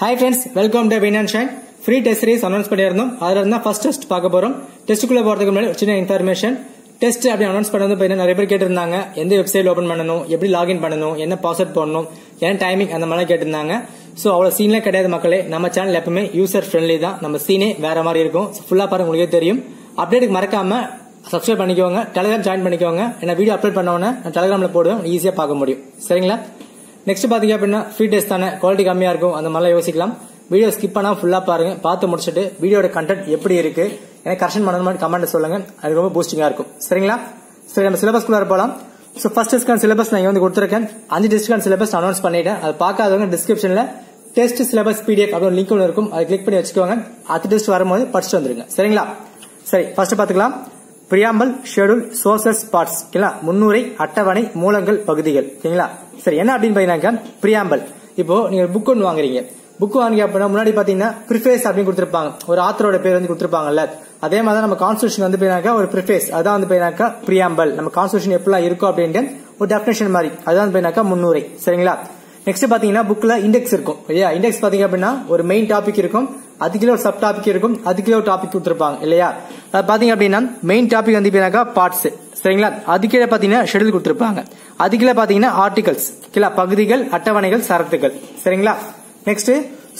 Hi friends welcome to வினான் shine free test series announce பண்ணியிருந்தோம். அதில் தான் ஃபர்ஸ்ட் டெஸ்ட் பார்க்க போகிறோம் டெஸ்ட்டுக்குள்ளே போகிறதுக்கு முன்னாடி சின்ன இன்ஃபர்மேஷன் டெஸ்ட் அப்படி அனௌன்ஸ் பண்ணது பார்த்தீங்கன்னா நிறைய பேர் கேட்டிருந்தாங்க. எந்த வெப்சைட் ஓப்பன் பண்ணணும்? எப்படி லாகின் பண்ணணும்? என்ன பாஸ்வேர்ட் போடணும்? என்ன டைமிங் அந்த மாதிரி கேட்டிருந்தாங்க. ஸோ அவ்வளோ சீன்லாம் கிடையாது மக்களே. நம்ம சேனல் எப்பவுமே யூசர் ஃப்ரெண்ட்லி தான். நம்ம சீனே வேற மாதிரி இருக்கும். ஃபுல்லாக பாருங்க உங்களுக்கே தெரியும். அப்டேட்டுக்கு மறக்காம சப்ஸ்கிரைப் பண்ணிக்கோங்க. டெலிகிராம் ஜாயின் பண்ணிக்கோங்க. என்ன வீடியோ அப்லோட் பண்ணவொன்னே நான் டெலிகிராமில் போடுவேன். ஈஸியாக பார்க்க முடியும். சரிங்களா? நெக்ஸ்ட் பாத்தீங்க அப்படின்னா ஃப்ரீ டெஸ்ட் தானே குவாலிட்டி கம்மியா இருக்கும் அந்த மாதிரிலாம் யோசிக்கலாம். வீடியோ ஸ்கிப் பண்ணா ஃபுல்லா பாருங்க பார்த்து முடிச்சுட்டு வீடியோட கண்டென்ட் எப்படி இருக்கு எனக்கு கரெக்ஷன் பண்ண மாதிரி கமெண்ட் சொல்லுங்க அது ரொம்ப பூஸ்டிங்கா இருக்கும். சரிங்களா? சரி நம்ம சிலபஸ்க்குள்ளே போலாம். ஸோ ஃபர்ஸ்ட் டெஸ்ட்கான சிலபஸ் நான் இங்க வந்து கொடுத்துருக்கேன். அஞ்சு டெஸ்ட்கான சிலபஸ் அனௌன்ஸ் பண்ணிட்டேன். அது பார்க்காதவங்க டிஸ்கிரிப்ஷன்ல டெஸ்ட் சிலபஸ் பிடிஎஃப் அப்படின்னு லிங்க் ஒன்று இருக்கும் அதை கிளிக் பண்ணி வச்சுக்கோங்க. அடுத்த டெஸ்ட் வரும்போது படிச்சுட்டு வந்துருங்க. சரிங்களா? சரி ஃபர்ஸ்ட் பாத்துக்கலாம் பிரியாம்பல் ஷெடியூல் சோர்சஸ் பார்ட்ஸ் ஓகேங்களா? முன்னுரை அட்டவணை மூலங்கள் பகுதிகள். ஓகேங்களா? சரி என்ன அப்படின்னு பாத்தீங்கன்னா பிரியாம்பல் இப்போ நீங்க புக் ஒன்று வாங்குறீங்க. புக் வாங்கி அப்படின்னா முன்னாடி பாத்தீங்கன்னா ப்ரிஃபேஸ் அப்படின்னு கொடுத்துருப்பாங்க. ஒரு ஆத்தரோட பேர் வந்து கொடுத்துருப்பாங்கல்ல. அதே மாதிரி தான் நம்ம கான்ஸ்டியூஷன் வந்து போயினாக்கா ஒரு ப்ரிஃபேஸ் அதான் வந்து போயினாக்கா பிரியாம்பல் நம்ம கான்ஸ்டியூஷன் எப்படிலாம் இருக்கும் அப்படின்ட்டு ஒரு டெஃபினேஷன் மாதிரி. அதான் போயினாக்கா முன்னுரை. சரிங்களா? நெக்ஸ்ட் பாத்தீங்கன்னா புக்ல இண்டெக்ஸ் இருக்கும். இல்லையா? இண்டெக்ஸ் பாத்தீங்க அப்படின்னா ஒரு மெயின் டாபிக் இருக்கும். அதுக்குள்ள ஒரு சப் டாபிக் இருக்கும். அதுக்குள்ள ஒரு டாபிக் கொடுத்துருப்பாங்க இல்லையா? அது பாத்தீங்க அப்படின்னா மெயின் டாபிக் வந்து பாத்தீங்கன்னா பார்ட்ஸ் சரிங்களா? அதுக்கீழே பாத்தீங்கன்னா ஷெடியூல் கொடுத்துருப்பாங்க. அதுக்குள்ள பாத்தீங்கன்னா ஆர்டிகல்ஸ் கீழே பகுதிகள் அட்டவணைகள் சரத்துகள் சரிங்களா? நெக்ஸ்ட்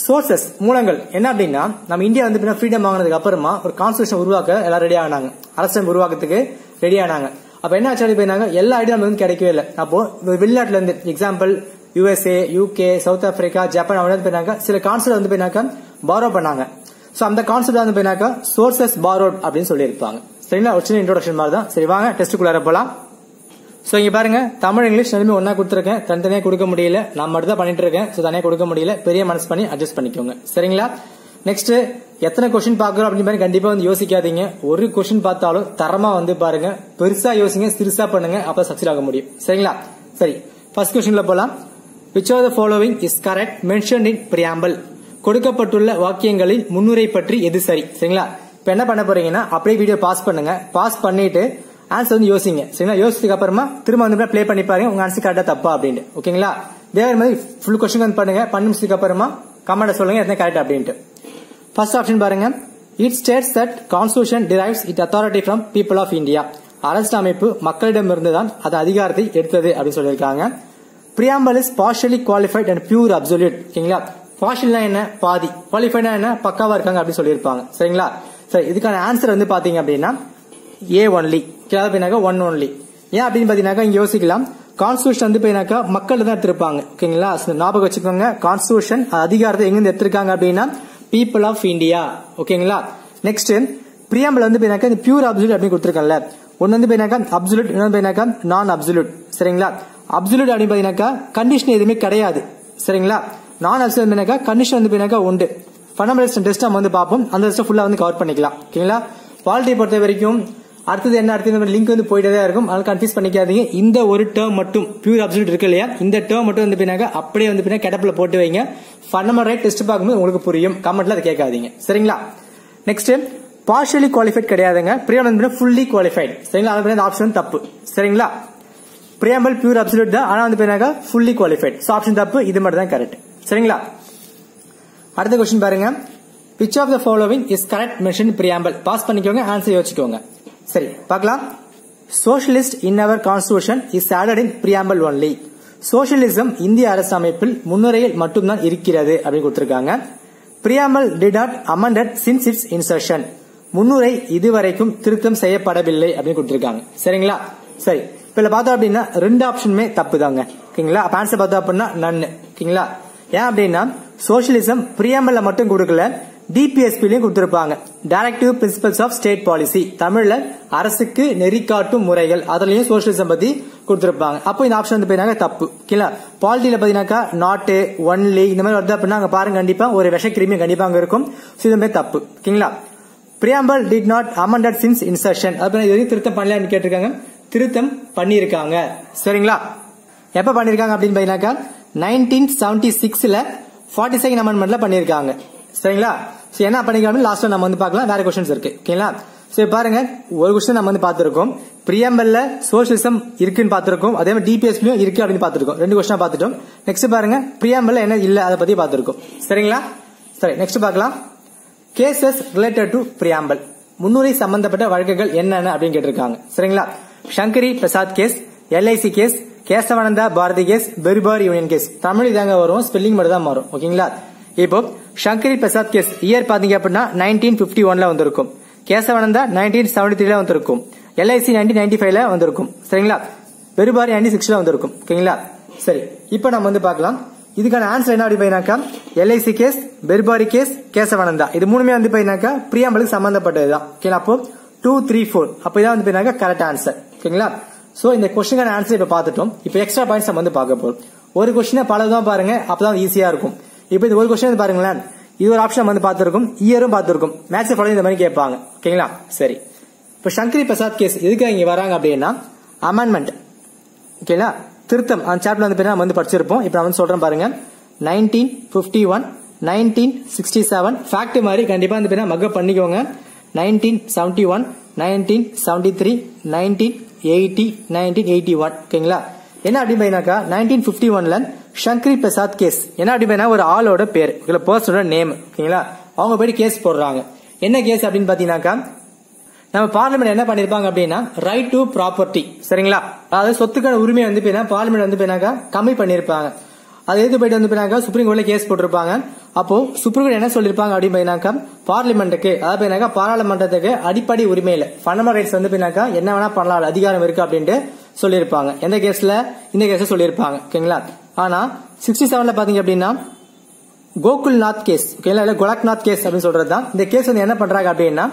சோர்சஸ் மூலங்கள். என்ன அப்படின்னா நம்ம இந்தியா வந்து ஃப்ரீடம் வாங்கினதுக்கு அப்புறமா ஒரு கான்ஸ்டியூஷன் உருவாக்க எல்லாம் ரெடி ஆனாங்க. அரசியல் உருவாக்கத்துக்கு ரெடி ஆனாங்க. அப்ப என்ன ஆச்சு போயினாங்க? எல்லா ஐடியா வந்து கிடைக்கவே இல்லை. அப்போ வெளிநாட்டுல இருந்து example USA UK south Africa Japan அவங்க போயினாங்க சில கான்சல் வந்து போயினாக்க பாரோ பண்ணாங்க. சோ அந்த கான்செப்ட் வந்து போயினாக்கா சோர்சஸ் பாரோட் அப்படின்னு சொல்லியிருப்பாங்க. சரிங்களா? ஒரு சின்ன இன்ட்ரோடக்ஷன் மாதிரி தான். சரி வாங்க டெஸ்ட்டுக்குள்ளார போலாம். ஸோ இங்க பாருங்க தமிழ் இங்கிலீஷ் ரெண்டுமே ஒன்னா கொடுத்துருக்கேன். தனித்தனியாக கொடுக்க முடியல. நான் மட்டும் தான் பண்ணிட்டு இருக்கேன் ஸோ தனியாக கொடுக்க முடியல. பெரிய மனசு பண்ணி அட்ஜஸ்ட் பண்ணிக்கோங்க. சரிங்களா? நெக்ஸ்ட் எத்தனை கொஸ்டின் பாக்குறோம் அப்படின்னு பாருங்க கண்டிப்பா வந்து யோசிக்காதீங்க. ஒரு கொஸ்டின் பார்த்தாலும் தரமா வந்து பாருங்க. பெருசா யோசிங்க சிறுசா பண்ணுங்க அப்ப சக்சஸ் ஆக முடியும். சரிங்களா? சரி ஃபர்ஸ்ட் கொஸ்டின்ல போலாம். Which are the following is correct mention in preamble கொடுக்கப்பட்டுள்ள வாக்கியங்களின் முன்னுரை பற்றி எது சரி? சரிங்களா? இப்ப என்ன பண்ண போறீங்கன்னா அப்படியே வீடியோ பாஸ் பண்ணுங்க. பாஸ் பண்ணிட்டு ஆன்சர் வந்து யோசிங்க. சரிங்களா? யோசிச்சதுக்கு அப்புறமா திரும்ப வந்து ப்ளே பண்ணி பாருங்க. உங்க ஆன்சர் கரெக்டா தப்பா அப்படின்ட்டு. ஓகேங்களா? வேற மாதிரி ஃபுல் கொஸ்டின் வந்து பண்ணுங்க. பண்ணி முடிச்சதுக்கு அப்புறமா கமெண்ட் சொல்லுங்க. எத்தனை கரெக்ட் அப்படின்ட்டு. ஃபர்ஸ்ட் ஆப்ஷன் பாருங்க. It states that constitution derives it authority from people of India அரசு அமைப்பு மக்களிடமிருந்து தான் அது அதிகாரத்தை எடுத்தது அப்படின்னு சொல்லியிருக்காங்க. Preamble is partially qualified and pure absolute ஓகேங்களா? பார்ஷியல்னா என்ன? பாதி. குவாலிஃபைனா என்ன? பக்காவா இருக்காங்க அப்படின்னு சொல்லியிருப்பாங்க. சரிங்களா? சரி இதுக்கான ஆன்சர் வந்து பாத்தீங்க அப்படின்னா ஏ ஒன்லி அப்படின்னாக்கா ஒன் ஒன்லி ஏன் அப்படின்னு பாத்தீங்கன்னாக்கா இங்க யோசிக்கலாம். கான்ஸ்டியூஷன் வந்து போயினாக்கா மக்கள் தான் எடுத்திருப்பாங்க. ஓகேங்களா? ஞாபகம் வச்சுக்கோங்க. கான்ஸ்டியூஷன் அதிகாரத்தை எங்கிருந்து எடுத்திருக்காங்க அப்படின்னா பீப்புள் ஆஃப் இந்தியா ஓகேங்களா? நெக்ஸ்ட் பிரியாம்பல் வந்து போயினாக்கா இந்த பியூர் அப்சல்யூட் அப்படின்னு கொடுத்துருக்கல ஒன்னு வந்து போயினாக்கா அப்சல்யூட் இன்னொன்று போயினாக்கா நான் அப்சல்யூட் சரிங்களா? அப்சல்யூட் அப்படின்னு பாத்தீங்கன்னாக்கா கண்டிஷன் எதுவுமே கிடையாது. சரிங்களா? நான் அப்சல் போயினாக்கா கண்டிஷன் வந்து போயினாக்கா உண்டு. ஃபண்டமெண்டல்ஸ் டெஸ்ட் நம்ம வந்து பார்ப்போம். அந்த டெஸ்ட் ஃபுல்லா வந்து கவர் பண்ணிக்கலாம். ஓகேங்களா? குவாலிட்டி பொறுத்த வரைக்கும் அடுத்தது என்ன அடுத்தது லிங்க் வந்து போயிட்டே தான் இருக்கும். அதனால கன்ஃபியூஸ் பண்ணிக்காதீங்க. இந்த ஒரு டேர்ம் மட்டும் பியூர் அப்சல்யூட் இருக்கு இல்லையா? இந்த டேர்ம் மட்டும் வந்து பின்னாக்க அப்படியே வந்து பின்னா கிடப்பில் போட்டு வைங்க. ஃபண்டமெண்டல் ரைட் டெஸ்ட் பார்க்கும்போது உங்களுக்கு புரியும். கமெண்ட்ல அதை கேட்காதீங்க. சரிங்களா? நெக்ஸ்ட் பார்ஷியலி குவாலிஃபைட் கிடையாதுங்க. பிரியாமல் ஃபுல்லி குவாலிஃபைட் சரிங்களா? அது ஆப்ஷன் தப்பு. சரிங்களா? பிரியாமல் பியூர் அப்சல்யூட் தான். ஆனா வந்து பின்னாக்க ஃபுல்லி குவாலிஃபைட் ஸோ ஆப்ஷன் தப்பு. இது மட்டும் தான் கரெக்ட் சரிங்களா? அடுத்த கொஸ்டின் பாருங்க. Which of the following is correct mention preamble pause பண்ணிக்கோங்க ஆன்சர் யோசிச்சுக்கோங்க சரி பார்க்கலாம். Socialist in our constitution is added in preamble only socialism இந்திய அரசு அமைப்பில் முன்னுரையில் மட்டும்தான் இருக்கிறது அப்படின்னு கொடுத்திருக்காங்க. Preamble did not amended since its insertion முன்னுரை இதுவரைக்கும் திருத்தம் செய்யப்படவில்லை அப்படின்னு கொடுத்திருக்காங்க. சரிங்களா? சரி இப்ப பார்த்தோம் அப்படின்னா ரெண்டு ஆப்ஷனுமே தப்பு தாங்க ஓகேங்களா? அப்ப ஆன்சர் பார்த்தோம் அப்படின்னா நன்னு ஓகேங்களா? ஏன் அப்படின்னா சோசியலிசம் பிரியாம்பல்ல மட்டும் கொடுக்கல டிபிஎஸ்பிலையும் கொடுத்திருப்பாங்க. Directive principles of state policy தமிழ்ல அரசுக்கு நெறிக்காட்டும் முறைகள். அதுலயும் சோசியலிசம் பத்தி கொடுத்திருப்பாங்க. அப்போ இந்த ஆப்ஷன் வந்து பாத்தீங்கன்னா தப்பு. ஓகேங்களா பாலிட்டியில பாத்தீங்கன்னாக்கா நாட்டு ஒன்லி இந்த மாதிரி வருது அப்படின்னா அங்க பாருங்க கண்டிப்பா ஒரு விஷ கிருமி கண்டிப்பா அங்க இருக்கும். இது மாதிரி தப்பு. ஓகேங்களா preamble did not amended since insertion அப்படின்னா இது வரைக்கும் திருத்தம் பண்ணலன்னு கேட்டிருக்காங்க. திருத்தம் பண்ணியிருக்காங்க. சரிங்களா? எப்ப பண்ணிருக்காங்க அப்படின்னு பாத்தீங்கன்னாக்கா நைன்டீன் செவன்டி சிக்ஸ்ல ஃபார்ட்டி செகண்ட் அமெண்ட்மெண்ட்ல பண்ணிருக்காங்க சரிங்களா? என்ன பண்ணிக்கலாம் லாஸ்ட்ல நம்ம வந்து பார்க்கலாம். வேற கொஸ்டின்ஸ் இருக்கு. ஓகேங்களா? சரி பாருங்க. ஒரு கொஸ்டின் நம்ம வந்து பார்த்திருக்கோம். பிரியம்பல்ல சோசியலிசம் இருக்குன்னு பார்த்திருக்கோம். அதே மாதிரி டிபிஎஸ்லயும் இருக்கு அப்படின்னு பார்த்திருக்கோம். ரெண்டு கொஸ்டின் பார்த்துட்டோம். நெக்ஸ்ட் பாருங்க. பிரியம்பல்ல என்ன இல்ல அதை பத்தி பார்த்திருக்கோம். சரிங்களா? சரி நெக்ஸ்ட் பார்க்கலாம். கேசஸ் ரிலேட்டட் டு பிரியாம்பல் முன்னுரை சம்பந்தப்பட்ட வழக்குகள் என்னென்ன அப்படின்னு கேட்டிருக்காங்க. சரிங்களா? Shankari Prasad case LIC case Kesavananda Bharati case Berubari union case. Tamil இதாங்க வரும் ஸ்பெல்லிங் மட்டும் தான் மாறும். ஓகேங்களா? இப்போ சங்கரி பிரசாத் கேஸ் இயர் பாத்தீங்க அப்படின்னா நைன்டீன் பிப்டி ஒன்ல வந்திருக்கும். கேசவானந்தா நைன்டீன் செவன்டி த்ரீல வந்திருக்கும். எல்ஐசி நைன்டீன் நைன்டி ஃபைவ்ல வந்திருக்கும். சரிங்களா? பெருபாரி நைன்டி சிக்ஸ்ல வந்திருக்கும். ஓகேங்களா? சரி இப்போ நம்ம வந்து பார்க்கலாம். இதுக்கான ஆன்சர் என்ன அப்படி போயினாக்கா LIC case Berubari case Kesavananda. இது மூணுமே வந்து போயினாக்கா பிரியாம்பலுக்கு சம்பந்தப்பட்டதுதான். ஓகேங்களா? அப்போ டூ த்ரீ ஃபோர் அப்போ இதான் வந்து போயினாக்கா கரெக்ட் ஆன்சர் ஓகேங்களா? சோ இந்த கொஸ்டினுக்கான ஆன்சர் இப்ப பார்த்துட்டோம். இப்போ எக்ஸ்ட்ரா பாயிண்ட்ஸ் நம்ம வந்து பார்க்க போறோம். ஒரு கொஸ்டினை பலதான் பாருங்க அப்பதான் ஈஸியா இருக்கும். இப்போ இந்த ஒரு கொஸ்டின் பாருங்களேன். இது ஒரு ஆப்ஷன் வந்து பார்த்துருக்கும். இயரும் பார்த்திருக்கும். மேட்ச் ஃபாலோ இந்த மாதிரி கேட்பாங்க. ஓகேங்களா? சரி. இப்போ சங்கரி பிரசாத் கேஸ் எதுக்காக இங்க வராங்க அப்படின்னா அமெண்ட்மெண்ட் ஓகேங்களா? திருத்தம். அந்த சாப்டர் வந்து நம்ம வந்து படிச்சிருப்போம். இப்போ நான் வந்து சொல்றேன் பாருங்க. Nineteen fifty one nineteen sixty seven fact மாதிரி கண்டிப்பா வந்து பேர் மக்கப் பண்ணிக்கோங்க. Nineteen seventy one nineteen seventy three nineteen eighty nineteen eighty one ஓகேங்களா? என்ன அப்படின்னாக்கா நைன்டீன் ஃபிஃப்டி ஒன்ல சங்கரி பிரசாத் கேஸ் என்ன அப்படின்னா ஒரு ஆளோட பேர். பர்சனோட நேம் ஓகேங்களா? அவங்க போய் கேஸ் போடுறாங்க. என்ன கேஸ் அப்படின்னு பாத்தீங்கன்னாக்கா நம்ம பார்லிமெண்ட் என்ன பண்ணிருப்பாங்க அப்படின்னா ரைட் டு ப்ராப்பர்ட்டி சரிங்களா? அதாவது சொத்துக்கான உரிமை வந்து பார்லிமெண்ட் வந்து கம்மி பண்ணிருப்பாங்க. அதை எது போயிட்டு வந்து போயினாக்கா சுப்ரீம் கோர்ட்ல கேஸ் போட்டிருப்பாங்க. அப்போ சுப்ரீம் கோர்ட் என்ன சொல்லிருப்பாங்க அப்படின்னு போயினாக்கா பார்லிமெண்ட்டுக்கு அதாவது போயினாக்கா பாராளுமன்றத்துக்கு அடிப்படை உரிமையில ஃபண்டமெண்டல் ரைட்ஸ் வந்து போயினாக்கா என்ன வேணா பண்ணலாம் அதிகாரம் இருக்கு அப்படின்ட்டு சொல்லியிருப்பாங்க. எந்த கேஸ்ல இந்த கேஸ்ல சொல்லியிருப்பாங்க. ஓகேங்களா ஆனா சிக்ஸ்டி செவன்ல பாத்தீங்க அப்படின்னா கோகுல்நாத் கேஸ் ஓகேங்களா இல்ல கோலக்நாத் கேஸ் அப்படின்னு சொல்றது தான் இந்த கேஸ் வந்து என்ன பண்றாங்க அப்படின்னா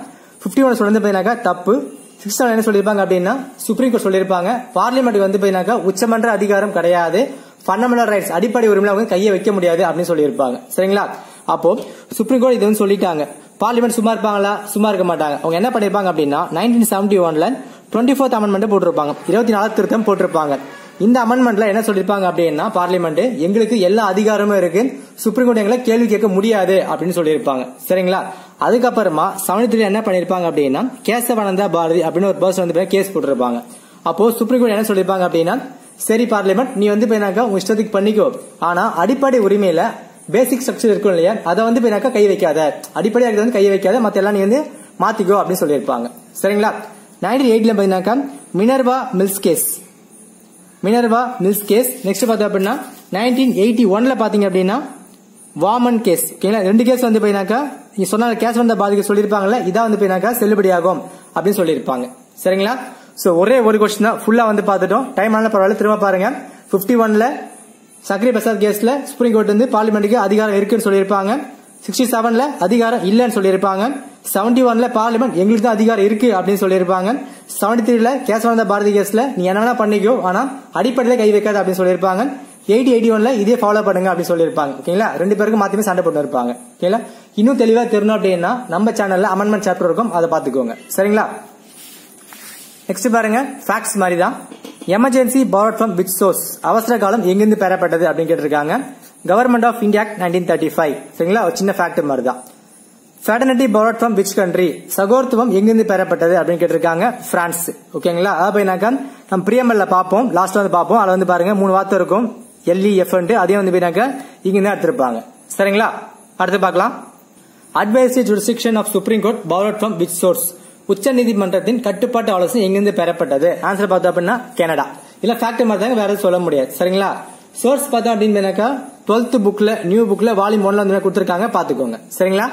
பிப்டி ஒன் சொல்லி போயினாக்கா தப்பு. சிக்ஸ் என்ன சொல்லியிருப்பாங்க அப்படின்னா சுப்ரீம் கோர்ட் சொல்லியிருப்பாங்க. பார்லிமெண்ட் வந்து போயினாக்கா உச்சமன்ற அதிகாரம் கிடையாது. ஃபண்டமெண்டல் ரைட்ஸ் அடிப்படை உரிமையில அவங்க கையை வைக்க முடியாது அப்படின்னு சொல்லியிருப்பாங்க. சரிங்களா? அப்போ சுப்ரீம் கோர்ட் இது வந்து சொல்லிட்டாங்க. பார்லிமெண்ட் சும்மா இருப்பாங்களா? சும்மா இருக்க மாட்டாங்க. அவங்க என்ன பண்ணிருப்பாங்க அப்படின்னா நைன்டீன் செவன்டி ஒன்ல டுவெண்ட்டி ஃபோர்த் அமெண்ட்மெண்ட் போட்டிருப்பாங்க. இருபத்தி நாலு திருத்தம் போட்டிருப்பாங்க. இந்த அமெண்ட்மெண்ட்ல என்ன சொல்லிருப்பாங்க அப்படின்னா பார்லிமெண்ட் எங்களுக்கு எல்லா அதிகாரமும் இருக்கு. சுப்ரீம் கோர்ட் எங்களை கேள்வி கேட்க முடியாது அப்படின்னு சொல்லியிருப்பாங்க. சரிங்களா? அதுக்கப்புறமா செவன்டி த்ரீ என்ன பண்ணிருப்பாங்க அப்படின்னா கேசவானந்தா பாரதி அப்படின்னு ஒரு பர்சன் வந்து கேஸ் போட்டிருப்பாங்க. அப்போ சுப்ரீம் கோர்ட் என்ன சொல்லிருப்பாங்க அப்படின்னா சரி பார்லிமெண்ட் நீ வந்து போயினாக்கா உங்க இஷ்டத்துக்கு பண்ணிக்கோ. ஆனா அடிப்படை உரிமையில பேசிக் ஸ்ட்ரக்சர் இருக்கும் இல்லையா அதை வந்து போயினாக்கா கை வைக்காத. அடிப்படையாக இருக்கிறது வந்து கை வைக்காத மத்த எல்லாம் நீ வந்து மாத்திக்கோ அப்படின்னு சொல்லியிருப்பாங்க. சரிங்களா? நைன்டீன் எயிட்ல பாத்தீங்கன்னாக்கா Minerva Mills case. Minerva Mills case. Next பார்த்தோம் அப்படின்னா நைன்டீன் எயிட்டி ஒன்ல பாத்தீங்க அப்படின்னா வாமன் கேஸ். ஓகேங்களா? ரெண்டு கேஸ் வந்து போயினாக்கா நீ சொன்ன கேஸ் வந்த பாதிக்க சொல்லியிருப்பாங்கல்ல இதான் வந்து போயினாக்கா செல்லுபடியாகும் அப்படின்னு சொல்லியிருப்பாங்க. சரிங்களா? சோ ஒரே ஒரு கொஸ்டின் தான். ஃபுல்லா வந்து பார்த்துட்டோம். டைம் ஆனால் பரவாயில்ல. திரும்ப பாருங்க. பிப்டி ஒன்ல சக்ரி பிரசாத் கேஸ்ல சுப்ரீம் கோர்ட் வந்து பார்லிமெண்ட்டுக்கு அதிகாரம் இருக்குன்னு சொல்லியிருப்பாங்க. சிக்ஸ்டி செவன்ல அதிகாரம் இல்லைன்னு சொல்லியிருப்பாங்க. செவன்டி ஒன்ல பார்லிமெண்ட் எங்களுக்கு தான் அதிகாரம் இருக்கு அப்படின்னு சொல்லியிருப்பாங்க. செவன்டி த்ரீல கேசவானந்த பாரதி கேஸ்ல நீ என்ன வேணா பண்ணிக்கோ ஆனா அடிப்படையில கை வைக்காது அப்படின்னு சொல்லியிருப்பாங்க. எயிட்டி எயிட்டி ஒன்ல இதே ஃபாலோ பண்ணுங்க அப்படின்னு சொல்லியிருப்பாங்க. ஓகேங்களா ரெண்டு பேருக்கும் மாத்தியுமே சண்டை போட்டு இருப்பாங்க. ஓகேங்களா இன்னும் தெளிவா தெரியணும் அப்படின்னா நம்ம சேனல்ல அமெண்ட்மெண்ட் சாப்டர் இருக்கும். அதை பாத்துக்கோங்க சரிங்களா? நெக்ஸ்ட் பாருங்க ஃபேக்ட்ஸ் மாதிரி தான் emergency borrowed from which source அவசர காலம் எங்கிருந்து பெறப்பட்டது அப்படின்னு கேட்டிருக்காங்க. Government of India nineteen thirty five சரிங்களா? ஒரு சின்ன ஃபேக்ட் மாதிரி தான் fraternity borrowed from which country சகோர்த்துவம் எங்கிருந்து பெறப்பட்டது அப்படின்னு கேட்டிருக்காங்க? பிரான்ஸ் ஓகேங்களா? அதாவதுனாக்கா நம்ம பிரியமல்ல பார்ப்போம். லாஸ்ட்ல வந்து பார்ப்போம். அதுல வந்து பாருங்க மூணு வார்த்தை இருக்கும். எல்இ எஃப் அதையும் வந்து போயினாக்க இங்கிருந்து எடுத்திருப்பாங்க. சரிங்களா? அடுத்து பார்க்கலாம். Advisory jurisdiction of supreme court borrowed from which source உச்ச நீதிமன்றத்தின் கட்டுப்பாட்டு ஆலோசனை எங்கிருந்து பெறப்பட்டது? ஆன்சர் பார்த்தோம் அப்படின்னா கனடா. இல்ல ஃபேக்டர் மாதிரி வேற எதுவும் சொல்ல முடியாது. சரிங்களா? சோர்ஸ் பார்த்தோம் அப்படின்னு டுவெல்த் புக்ல நியூ புக்ல வால்யூம் ஒன்ல வந்து கொடுத்துருக்காங்க? பாத்துக்கோங்க சரிங்களா?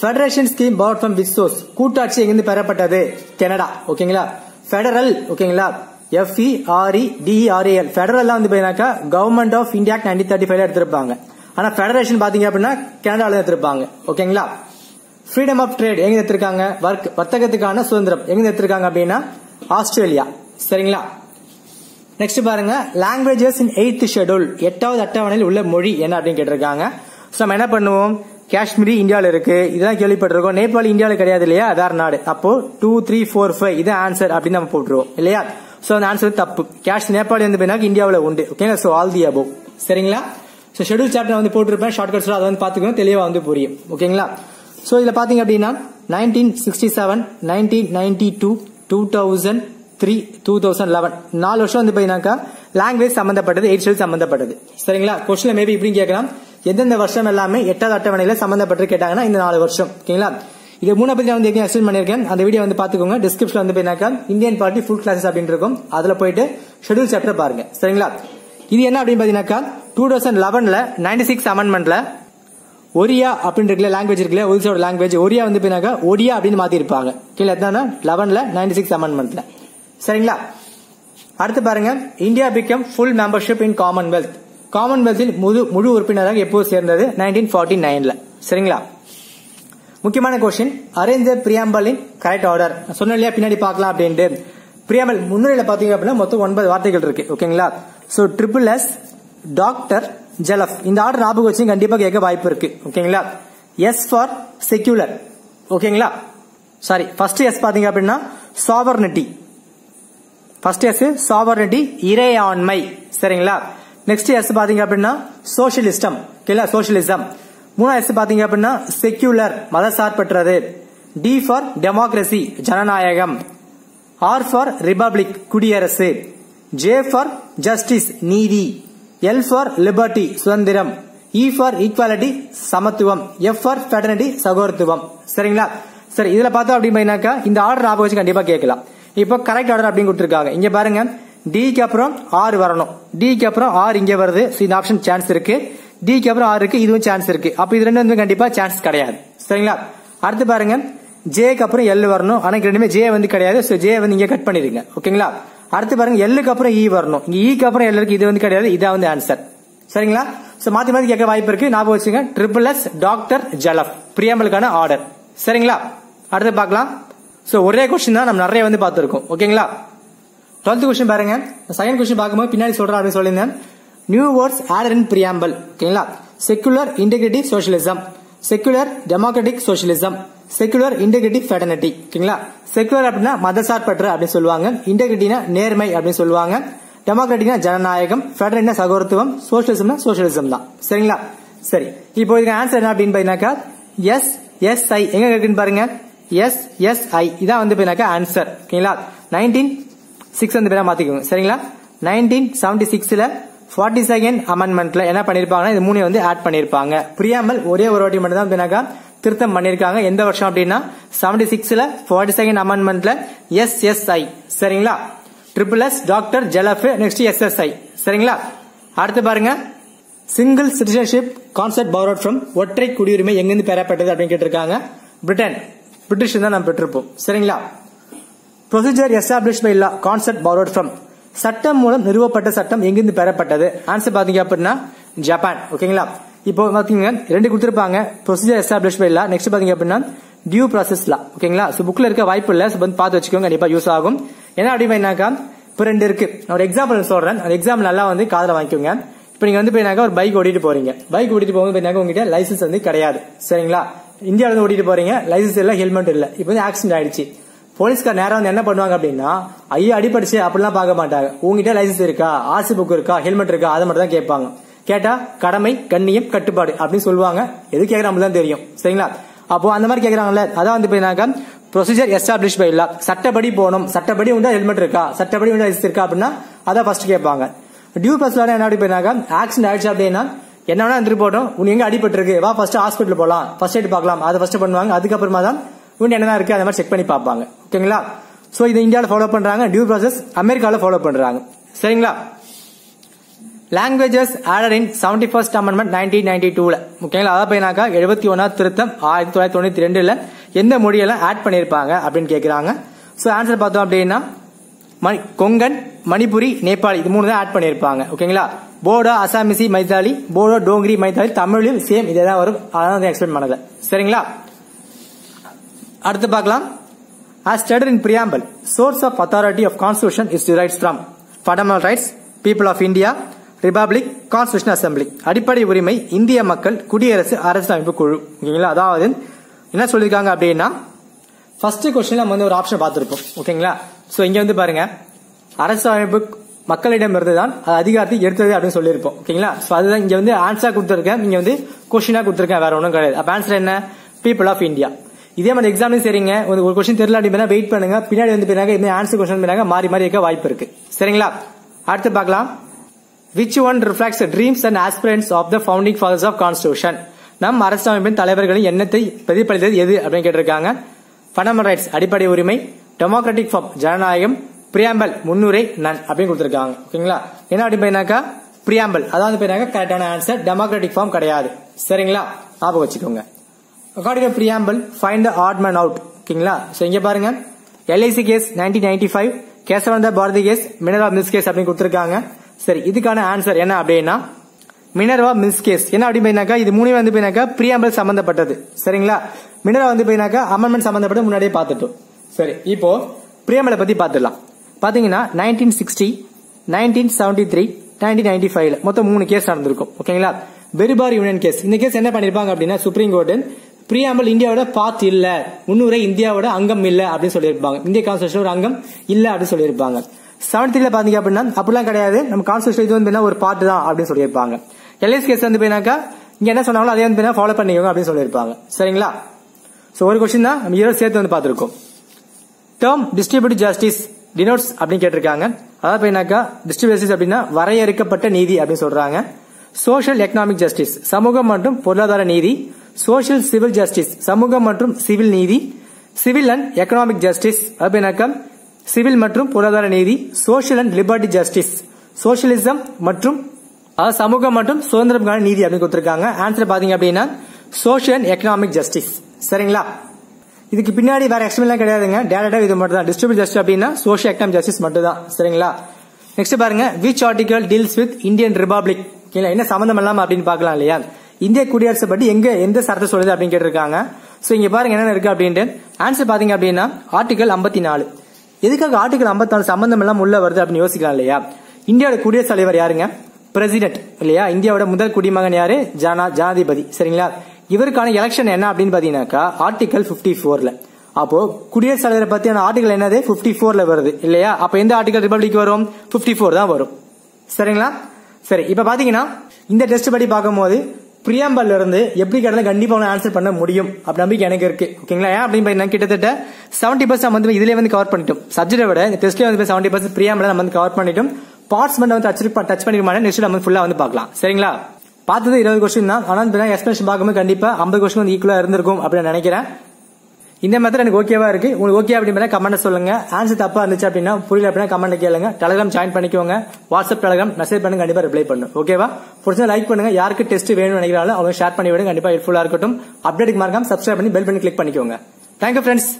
Federation scheme borrow from which source கூட்டாட்சி எங்கிருந்து பெறப்பட்டது? கனடா. ஓகேங்களா? ஃபெடரல் ஓகேங்களா? எஃப்இஆர்இ டிஇஆர்ஏஎல் ஃபெடரல் வந்து பாத்தீங்கன்னாக்கா government of India nineteen thirty ஃபைவ்ல எடுத்திருப்பாங்க. ஆனா ஃபெடரேஷன் பாத்தீங்க அப்படின்னா கனடால எடுத்திருப்பாங்க. ஓகேங்களா? ஃப்ரீடம் ஆஃப் ட்ரேட் எங்க எடுத்திருக்காங்க? வர்க் வர்த்தகத்துக்கான சுதந்திரம் எங்க எடுத்திருக்காங்க அப்படின்னா ஆஸ்திரேலியா. சரிங்களா? நெக்ஸ்ட் பாருங்க. லாங்குவேஜஸ் இன் எயித் ஷெடியூல் எட்டாவது அட்டவணையில் உள்ள மொழி என்ன அப்படின்னு கேட்டிருக்காங்க. ஸோ நம்ம என்ன பண்ணுவோம்? காஷ்மீரி இந்தியாவில் இருக்கு. இதெல்லாம் கேள்விப்பட்டிருக்கோம். நேபாளி இந்தியாவில் கிடையாது இல்லையா? அதார் நாடு. அப்போ டூ த்ரீ ஃபோர் ஃபைவ் இது ஆன்சர் அப்படின்னு நம்ம போட்டுருவோம். இல்லையா? ஸோ அந்த ஆன்சர் தப்பு. கேஷ் நேபாளி வந்து பின்னாக்க இந்தியாவில் உண்டு. ஓகேங்களா ஸோ ஆல் தி அபோவ் சரிங்களா? ஸோ ஷெடியூல் சாப்டர் வந்து போட்டிருப்பேன். ஷார்ட் கட்ஸ் அதை வந்து பார்த்துக்கணும். தெளிவாக வந்து புரியும். ஓகேங்களா ஸோ இதில் பார்த்தீங்க அப்படின்னா nineteen sixty seven nineteen ninety two two thousand three two thousand eleven நாலு வருஷம் வந்து பார்த்தீங்கன்னாக்கா லாங்குவேஜ் சம்மந்தப்பட்டது எயிட் ஷெல் சம்பந்தப்பட்டது. சரிங்களா? கொஸ்டின் மேபி இப்படி கேட்கலாம். எந்தெந்த வருஷம் எல்லாமே எட்டாவது அட்டவணையில சம்மந்தப்பட்டு கேட்டாங்கன்னா இந்த நாலு வருஷம். ஓகேங்களா இது மூணு பத்தி நான் வந்து எக்ஸ்பிளைன் பண்ணிருக்கேன் அந்த வீடியோ வந்து பாத்துக்கோங்க டிஸ்கிரிப்ஷன் வந்து போயினாக்கா இந்தியன் பார்ட்டி ஃபுல் கிளாஸஸ் அப்படின்னு இருக்கும். அதுல போயிட்டு ஷெடியூல் சாப்டர் பாருங்க. சரிங்களா? இது என்ன அப்படின்னு பாத்தீங்கன்னாக்கா டூ தௌசண்ட் லெவன்ல நைன்டி சிக்ஸ் அமெண்ட்மெண்ட்ல ஒரியா அப்படின்னு இருக்குல்ல லாங்குவேஜ் இருக்குல்ல ஒரிசாவோட லாங்குவேஜ் ஒரியா வந்து போயினாக்கா ஒடியா அப்படின்னு மாத்திருப்பாங்க கீழே என்னன்னா லெவன்ல நைன்டி சிக்ஸ் அமெண்ட்மெண்ட்ல சரிங்களா? அடுத்து பாருங்க. India become full membership in Commonwealth காமன்வெல்த்தில் முழு முழு உறுப்பினராக எப்போது சேர்ந்தது? நைன்டீன் ஃபார்ட்டி நைன்ல சரிங்களா? முக்கியமான question arrange preamble in correct order சொன்ன இல்லையா? பின்னாடி பார்க்கலாம் அப்படின்ட்டு. பிரியாம்பல் முன்னுரையில பாத்தீங்க அப்படின்னா மொத்தம் ஒன்பது வார்த்தைகள் இருக்கு. ஓகேங்களா? சோ ட்ரிபிள் எஸ் டாக்டர் ஜலப். இந்த ஆர்டர் ஞாபகம் வச்சு கண்டிப்பா கேட்க வாய்ப்பு இருக்கு. ஓகேங்களா? எஸ் ஃபார் செக்யூலர் ஓகேங்களா? சாரி ஃபர்ஸ்ட் எஸ் பாத்தீங்க அப்படின்னா சாவர்னிட்டி ஃபர்ஸ்ட் எஸ் சாவர்னிட்டி இறையாண்மை. சரிங்களா? நெக்ஸ்ட் எஸ் பாத்தீங்க அப்படின்னா சோசியலிஸ்டம் ஓகேங்களா? சோசியலிசம் மூணாவது எஸ் பாத்தீங்க அப்படின்னா செக்யூலர் மதசார்பற்றது டி ஃபார் டெமோக்ரசி ஜனநாயகம். ஆர் ஃபார் ரிபப்ளிக் குடியரசு. ஜே ஃபார் ஜஸ்டிஸ் நீதி. எல் ஃபார் லிபர்டி சுதந்திரம். இ ஃபார் ஈக்வாலிட்டி சமத்துவம். எஃப் ஃபார் ஃபெடர்னிட்டி சகோதரத்துவம். சரிங்களா? சரி இதுல பார்த்தோம் அப்படின்னாக்கா இந்த ஆர்டர் ஞாபகம் வச்சு கண்டிப்பா கேட்கலாம். இப்போ கரெக்ட் ஆர்டர் அப்படின்னு கொடுத்துருக்காங்க. இங்க பாருங்க. டிக்கு அப்புறம் ஆறு வரணும். டிக்கு அப்புறம் ஆறு இங்க வருது. So, இந்த ஆப்ஷன் சான்ஸ் இருக்கு. டிக்கு அப்புறம் ஆறு இருக்கு. இதுவும் சான்ஸ் இருக்கு. அப்ப இது ரெண்டு வந்து கண்டிப்பா சான்ஸ் கிடையாது. சரிங்களா? அடுத்து பாருங்க. ஜேக்கு அப்புறம் எல் வரணும். ஆனா ரெண்டுமே ஜே வந்து கிடையாது. ஸோ ஜே வந்து இங்க கட் பண்ணிடுங்க. ஓகேங்களா? அடுத்து பாருங்க எல்லுக்கு அப்புறம் இ வரணும். இங்க e ஈக்கு அப்புறம் எல் இருக்கு இது வந்து கிடையாது இதான் வந்து ஆன்சர் சரிங்களா? சோ மாத்தி மாத்தி கேட்க வாய்ப்பு இருக்கு. ஞாபகம் வச்சுங்க ட்ரிபிள் எஸ் டாக்டர் ஜலப் பிரியம்பலுக்கான ஆர்டர் சரிங்களா? அடுத்து பார்க்கலாம். சோ ஒரே கொஸ்டின் தான் நம்ம நிறைய வந்து பார்த்துருக்கோம். ஓகேங்களா டுவெல்த் கொஸ்டின் பாருங்க. செகண்ட் கொஸ்டின் பார்க்கும்போது பின்னாடி சொல்றேன் அப்படின்னு சொல்லியிருந்தேன். New words added in preamble ஓகேங்களா secular integrity socialism secular democratic socialism secular integrity fraternity ஓகேங்களா? செக்குலர் அப்படின்னா மதசார்பற்ற அப்படின்னு சொல்லுவாங்க. இன்டெகிரிட்டினா நேர்மை அப்படின்னு சொல்லுவாங்க. டெமோக்ராட்டிக்னா ஜனநாயகம். ஃபெடரல்னா சகோதரத்துவம். சோசியலிசம்னா சோசியலிசம் தான். சரிங்களா? சரி. இப்போ இதுக்கு ஆன்சர் என்ன அப்படின்னு பாத்தீங்கன்னாக்கா எஸ் எஸ் ஐ எங்க இருக்குன்னு பாருங்க. எஸ் எஸ் ஐ இதான் வந்து பாத்தீங்கன்னாக்கா ஆன்சர் ஓகேங்களா? நைன்டீன் சிக்ஸ் வந்து பேரா மாத்திக்கோங்க. சரிங்களா? நைன்டீன் செவன்டி சிக்ஸ்ல ஃபார்ட்டி செகண்ட் அமெண்ட்மெண்ட்ல என்ன பண்ணிருப்பாங்கன்னா இது மூணு வந்து ஆட் பண்ணிருப்பாங்க. பிரியாமல் ஒரே ஒரு வாட்டி மட்டும் தான் பின்னாக்கா திருத்தம் பண்ணிருக்காங்க எந்த வருஷம் அப்படின்னா செவன்டி சிக்ஸ்ல ஃபார்ட்டி செகண்ட் அமெண்ட்மெண்ட்ல எஸ் எஸ் ஐ சரிங்களா? ட்ரிபிள் எஸ் டாக்டர் ஜெலஃப் நெக்ஸ்ட் எஸ் எஸ் ஐ சரிங்களா? அடுத்து பாருங்க. Single citizenship concept borrowed from ஒற்றை குடியுரிமை எங்கிருந்து பெறப்பட்டது அப்படின்னு கேட்டிருக்காங்க. பிரிட்டன் பிரிட்டிஷ் தான் நம்ம பெற்றிருப்போம். சரிங்களா? Procedure establish by law concept powered from சட்டம் மூலம் நிறுவப்பட்ட சட்டம் எங்கிருந்து பெறப்பட்டது? ஆன்சர் பாத்தீங்க அப்படின்னா ஜப்பான் ஓகேங்களா இப்போ பாத்தீங்க ரெண்டு கொடுத்திருப்பாங்க. Procedure establish by law. Next பாத்தீங்க அப்படின்னா டியூ ப்ராசஸ் லா. ஓகேங்களா சோ புக்ல இருக்க வாய்ப்பு இல்ல. ஸோ வந்து பார்த்து வச்சுக்கோங்க. கண்டிப்பா யூஸ் ஆகும். என்ன அப்படின்னாக்கா இப்போ ரெண்டு இருக்கு. நான் ஒரு எக்ஸாம்பிள் சொல்றேன். அந்த எக்ஸாம்பிள் நல்லா வந்து காதில் வாங்கிக்கோங்க. இப்போ நீங்க வந்து போயினாக்கா ஒரு பைக் ஓட்டிட்டு போறீங்க. பைக் ஓட்டிட்டு போகும்போது போயினாக்கா உங்ககிட்ட லைசன்ஸ் வந்து கிடையாது. சரிங்களா? இந்தியாவில இருந்து ஓட்டிட்டு போறீங்க. லைசன்ஸ் இல்ல ஹெல்மெட் இல்ல. இப்போ வந்து ஆக்சிடென்ட் ஆயிடுச்சு. போலீஸ்கார் நேரம் வந்து என்ன பண்ணுவாங்க அப்படின்னா ஐயோ அடிபடிச்சு அப்படிலாம் பார்க்க மாட்டாங்க. உங்ககிட்ட லைசன்ஸ் இருக்கா? ஆர்சி புக் இருக்கா? ஹெல்மெட் இருக்கா? அதை மட்டும் தான் கேட்பாங்க. கேட்டா கடமை கண்ணியம் கட்டுப்பாடு அப்படின்னு சொல்லுவாங்க. எது கேட்கறாங்க தான் தெரியும். சரிங்களா? அப்போ அந்த மாதிரி கேக்குறாங்கல்ல அதான் வந்து போயினாக்கா ப்ரொசீஜர் எஸ்டாப்ளிஷ் பை லா சட்டப்படி போகணும். சட்டப்படி உண்டா ஹெல்மெட் இருக்கா? சட்டப்படி உண்டா லைசன்ஸ் இருக்கா அப்படின்னா அதான் ஃபர்ஸ்ட் கேட்பாங்க. டியூ பஸ் என்ன அப்படி போயினாக்கா ஆக்சிடென்ட் ஆயிடுச்சு அப்படின்னா என்ன வேணா இருந்துட்டு போட்டோம் உன் எங்க அடிபட்டு இருக்கு? வா ஃபர்ஸ்ட் ஹாஸ்பிட்டல் போலாம். ஃபர்ஸ்ட் எய்ட் பார்க்கலாம். அதை ஃபர்ஸ்ட் பண்ணுவாங்க. அதுக்கப்புறமா தான் உன் என்னதான் இருக்கு அந்த மாதிரி செக் பண்ணி பார்ப்பாங்க. ஓகேங்களா? சோ இது இந்தியாவில் ஃபாலோ பண்றாங்க. டியூ ப்ராசஸ் அமெரிக்காவில் ஃபாலோ பண்றாங்க. சரிங்களா? Languages order in seventy first amendment nineteen ninety டூல முக்கியங்களா அதை பையனாக்கா எழுபத்தி ஒன்னா திருத்தம் ஆயிரத்தி தொள்ளாயிரத்தி தொண்ணூத்தி ரெண்டுல எந்த மொழியெல்லாம் ஆட் பண்ணியிருப்பாங்க அப்படின்னு கேட்குறாங்க ஸோ ஆன்சர் பார்த்தோம் அப்படின்னா மணி கொங்கன் மணிப்புரி நேபாளி இது மூணு தான் ஆட் பண்ணியிருப்பாங்க. ஓகேங்களா? போடோ அசாமிசி மைத்தாலி போடோ டோங்கிரி மைத்தாலி தமிழில் சேம் இதே தான் வரும் அதான் எக்ஸ்பிளைன் பண்ணல. சரிங்களா? அடுத்து பார்க்கலாம். As stated in preamble source of authority of constitution is rights from fundamental rights people of India republic constitution assembly அடிப்படை உரிமை இந்திய மக்கள் குடியரசு அரசியலமைப்பு குழு. ஓகேங்களா? அதாவது என்ன சொல்லியிருக்காங்க அப்படின்னா ஃபர்ஸ்ட் கொஸ்டின் நம்ம வந்து ஒரு ஆப்ஷன் பார்த்துருப்போம். ஓகேங்களா? ஸோ இங்க வந்து பாருங்க. அரசமைப்பு மக்களிடம் இருந்துதான் அது அதிகாரத்தை எடுத்தது அப்படின்னு சொல்லியிருப்போம். ஓகேங்களா? ஸோ அதுதான் இங்க வந்து ஆன்சரா கொடுத்துருக்கேன். இங்க வந்து கொஸ்டினா கொடுத்துருக்கேன். வேற ஒன்றும் கிடையாது. அப்போ ஆன்சர் என்ன? பீப்புள் ஆஃப் இந்தியா இதே மாதிரி எக்ஸாம்லையும் சரிங்க. ஒரு கொஸ்டின் தெரியல அப்படின்னா வெயிட் பண்ணுங்க. பின்னாடி வந்து பின்னாங்க இந்த ஆன்சர் கொஸ்டின் பின்னாங்க மாறி மாறி இருக்க வாய்ப்பு இருக்கு. சரிங்களா? அடுத்து பார்க்கலாம். Which one reflects dreams and aspirations of the founding fathers of constitution நம் அரசமைப்பின் தலைவர்களின் எண்ணத்தை பிரதிபலித்தது எது அப்படின்னு கேட்டிருக்காங்க. ஃபண்டமெண்டல் ரைட்ஸ் அடிப்படை உரிமை டெமோக்ராட்டிக் ஃபார்ம் ஜனநாயகம் பிரியாம்பல் முன்னுரை நன் அப்படின்னு கொடுத்துருக்காங்க. ஓகேங்களா? என்ன அப்படின்னாக்கா பிரியாம்பல் அதாவது பேருனாக்கா கரெக்டான ஆன்சர் டெமோக்ராட்டிக் ஃபார்ம் கிடையாது. சரிங்களா? ஞாபகம் வச்சுக்கோங்க. According to preamble find the odd man out ஓகேங்களா? ஸோ இங்க பாருங்க. LIC case nineteen ninety five Kesavananda Bharati case Minerva Mills case அப்படின்னு கொடுத்துருக்காங்க. சரி இதுக்கான ஆன்சர் என்ன அப்படின்னா மினர்வா மில்ஸ் கேஸ் என்ன அப்படி போயினாக்கா இது மூணு வந்து போயினாக்கா பிரியாம்பல் சம்பந்தப்பட்டது. சரிங்களா? மினர்வா வந்து போயினாக்கா அமெண்ட்மெண்ட் சம்பந்தப்பட்டு முன்னாடியே பார்த்துட்டோம். சரி இப்போ பிரியாம்பலை பத்தி பார்த்துடலாம். பாத்தீங்கன்னா nineteen sixty nineteen seventy three nineteen ninety ஃபைவ்ல மொத்தம் மூணு கேஸ் நடந்திருக்கும். ஓகேங்களா வெரிபார் யூனியன் கேஸ் இந்த கேஸ் என்ன பண்ணிருப்பாங்க அப்படின்னா சுப்ரீம் கோர்ட் பிரியாம்பல் இந்தியாவோட பாத் இல்ல. முன்னுரை இந்தியாவோட அங்கம் இல்ல அப்படின்னு சொல்லியிருப்பாங்க. இந்திய கான்ஸ்டியூஷன் ஒரு அங்கம் இல்ல அப்படின்னு சொல்லியிருப்பாங்க. செவன்த்ல பாத்தீங்க அப்படின்னா அப்படிலாம் கிடையாது. நம்ம கான்ஸ்டியூஷன் இது வந்து ஒரு பார்ட் தான் அப்படின்னு சொல்லியிருப்பாங்க. எல்எஸ் கேஸ் வந்து போயினாக்கா இங்க என்ன சொன்னாங்களோ அதே வந்து ஃபாலோ பண்ணிக்கோங்க அப்படின்னு சொல்லியிருப்பாங்க. சரிங்களா? சோ ஒரு கொஸ்டின் தான் நம்ம இருபது சேர்த்து வந்து பார்த்துருக்கோம். டேர்ம் டிஸ்ட்ரிபியூட் ஜஸ்டிஸ் டினோட்ஸ் அப்படின்னு கேட்டிருக்காங்க. அதாவது போயினாக்கா டிஸ்ட்ரிபியூட் ஜஸ்டிஸ் அப்படின்னா வரையறுக்கப்பட்ட நீதி அப்படின்னு சொல்றாங்க. சோஷியல் எக்கனாமிக் ஜஸ்டிஸ் சமூகம் மற்றும் பொருளாதார நீதி. சோஷியல் சிவில் ஜஸ்டிஸ் சமூகம் மற்றும் சிவில் நீதி. சிவில் அண்ட் எக்கனாமிக் ஜஸ்டிஸ் அப்படின்னாக்கா சிவில் மற்றும் பொருளாதார நீதி social and liberty justice socialism மற்றும் சமூகம் மற்றும் சுதந்திரம்கான நீதி அப்படின்னு கொடுத்துருக்காங்க. ஆன்சர் பாத்தீங்க அப்படின்னா சோஷியல் அண்ட் எக்கனாமிக் ஜஸ்டிஸ் சரிங்களா? இதுக்கு பின்னாடி வேற எக்ஸ்பிளன் கிடையாதுங்க. டேரக்டா இது மட்டும் தான் டிஸ்ட்ரிபியூட் ஜஸ்டிஸ் அப்படின்னா சோஷியல் எக்கனாமிக் ஜஸ்டிஸ் மட்டும் தான் சரிங்களா நெக்ஸ்ட் பாருங்க. Which article deals with Indian republic என்ன சம்பந்தம் இல்லாம அப்படின்னு பாக்கலாம் இல்லையா? இந்திய குடியரசு பற்றி எங்க எந்த சரத்தை சொல்லுது அப்படின்னு கேட்டிருக்காங்க. சோ இங்க பாருங்க என்னென்ன இருக்கு அப்படின்ட்டு. ஆன்சர் பாத்தீங்க அப்படின்னா ஆர்டிகல் ஐம்பத்தி நாலு. எதுக்காக ஆர்டிகல் ஐம்பத்தாலு சம்பந்தம் எல்லாம் உள்ள வருது அப்படின்னு யோசிக்கலாம் இல்லையா? இந்தியாவோட குடியரசுத் தலைவர் யாருங்க? பிரசிடென்ட் இல்லையா? இந்தியாவோட முதல் குடிமகன் யாரு? ஜனா ஜனாதிபதி. சரிங்களா? இவருக்கான எலெக்ஷன் என்ன அப்படின்னு பாத்தீங்கன்னாக்கா ஆர்டிகல் பிப்டி போர்ல அப்போ குடியரசுத் தலைவரை பத்தியான ஆர்டிகல் என்னது? பிப்டி போர்ல வருது இல்லையா? அப்ப எந்த ஆர்டிகல் ரிபப்ளிக் வரும்? பிப்டி போர் தான் வரும். சரிங்களா? சரி இப்ப பாத்தீங்கன்னா இந்த டெஸ்ட் படி பார்க்கும்போது பிரியாம்பல்ல இருந்து எப்படி கேட்டாலும் கண்டிப்பா ஆன்சர் பண்ண முடியும். அப்படி நம்பிக்கை எனக்கு இருக்கு. ஓகேங்களா? ஏன் அப்படின்னு கிட்டத்தட்ட செவன்டி பர்சன்ட் வந்து இதுல வந்து கவர் பண்ணிட்டோம். சப்ஜெக்டை விட இந்த வந்து செவன்டி பர்சன்ட் பிரியாம்பல நம்ம வந்து கவர் பண்ணிட்டோம். பார்ட்ஸ் மட்டும் வந்து டச் டச் பண்ணிருமான நெக்ஸ்ட் நம்ம ஃபுல்லா வந்து பார்க்கலாம். சரிங்களா? பார்த்தது இருபது கொஸ்டின் தான். ஆனால் எக்ஸ்பிளேஷன் பார்க்கும்போது கண்டிப்பா ஐம்பது கொஸ்டின் வந்து ஈக்குவலா இருந்திருக்கும் அப்படின்னு நினைக்கிறேன். இந்த மெத்தட் எனக்கு ஓகேவா இருக்கு. உங்களுக்கு ஓகே அப்படின்னா கமெண்ட் சொல்லுங்க. ஆன்சர் தப்பா இருந்துச்சு அப்படின்னா புரியல அப்படின்னா கமெண்ட் கேளுங்க. டெலிகிராம் ஜாயின் பண்ணிக்கோங்க. வாட்ஸ்அப் டெலிகிராம் மெசேஜ் பண்ணுங்க கண்டிப்பா ரிப்ளை பண்ணும். ஓகேவா பிடிச்சா லைக் பண்ணுங்க. யாருக்கு டெஸ்ட் வேணும்னு நினைக்கிறாலும் அவங்க ஷேர் பண்ணி விடுங்க. கண்டிப்பா ஹெல்ப்ஃபுல்லா இருக்கட்டும். அப்டேட் மார்க்கம் சப்ஸ்கிரைப் பண்ணி பெல் பண்ணி கிளிக் பண்ணிக்கோங்க. Thank you friends